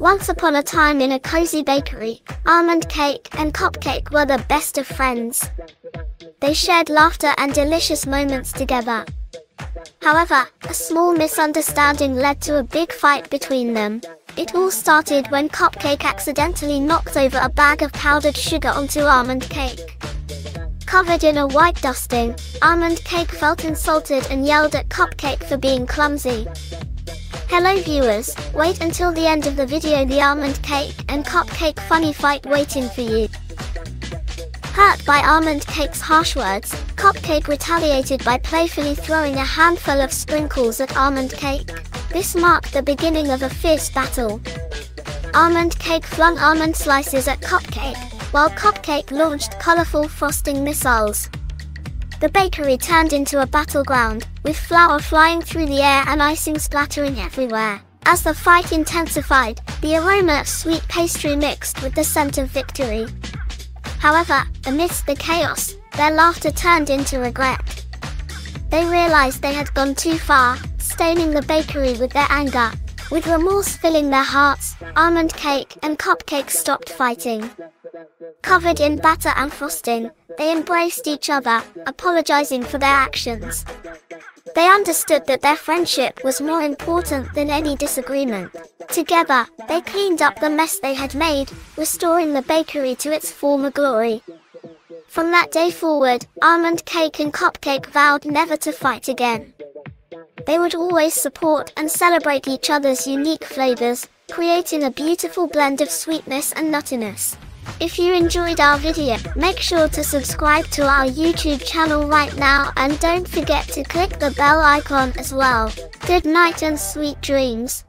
Once upon a time in a cozy bakery, Almond Cake and Cupcake were the best of friends. They shared laughter and delicious moments together. However, a small misunderstanding led to a big fight between them. It all started when Cupcake accidentally knocked over a bag of powdered sugar onto Almond Cake. Covered in a white dusting, Almond Cake felt insulted and yelled at Cupcake for being clumsy. Hello viewers, wait until the end of the video the Almond Cake and Cupcake funny fight waiting for you. Hurt by Almond Cake's harsh words, Cupcake retaliated by playfully throwing a handful of sprinkles at Almond Cake. This marked the beginning of a fierce battle. Almond Cake flung almond slices at Cupcake, while Cupcake launched colorful frosting missiles. The bakery turned into a battleground, with flour flying through the air and icing splattering everywhere. As the fight intensified, the aroma of sweet pastry mixed with the scent of victory. However, amidst the chaos, their laughter turned into regret. They realized they had gone too far, staining the bakery with their anger. With remorse filling their hearts, Almond Cake and Cupcake stopped fighting. Covered in batter and frosting, they embraced each other, apologizing for their actions. They understood that their friendship was more important than any disagreement. Together, they cleaned up the mess they had made, restoring the bakery to its former glory. From that day forward, Almond Cake and Cupcake vowed never to fight again. They would always support and celebrate each other's unique flavors, creating a beautiful blend of sweetness and nuttiness. If you enjoyed our video, make sure to subscribe to our YouTube channel right now and don't forget to click the bell icon as well. Good night and sweet dreams.